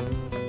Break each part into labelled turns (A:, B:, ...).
A: Bye.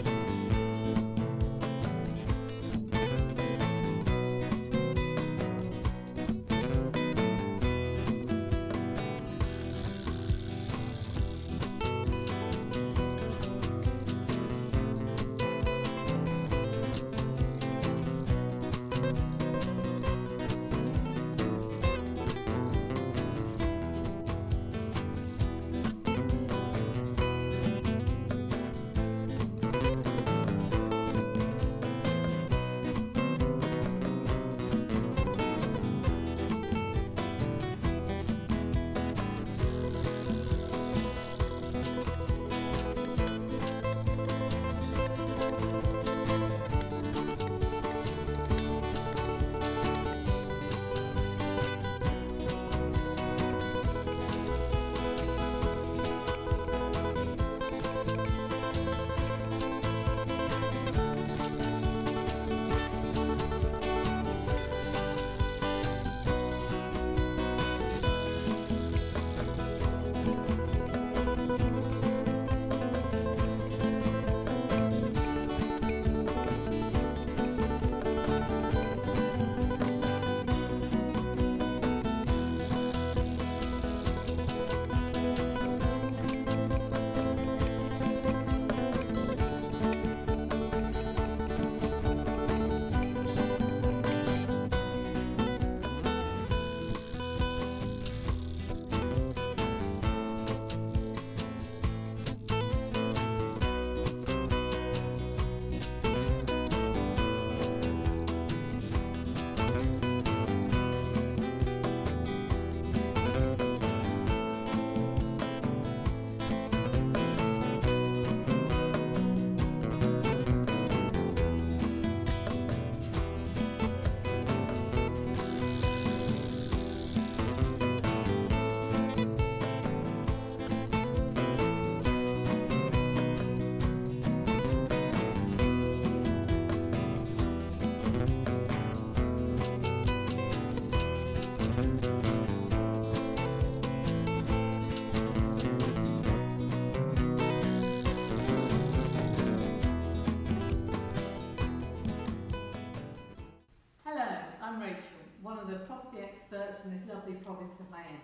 A: From this lovely province of Jaén.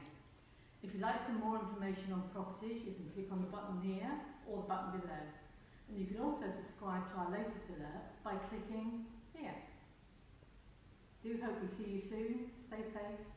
A: If you'd like some more information on properties, you can click on the button here or the button below. And you can also subscribe to our latest alerts by clicking here. Do hope we see you soon. Stay safe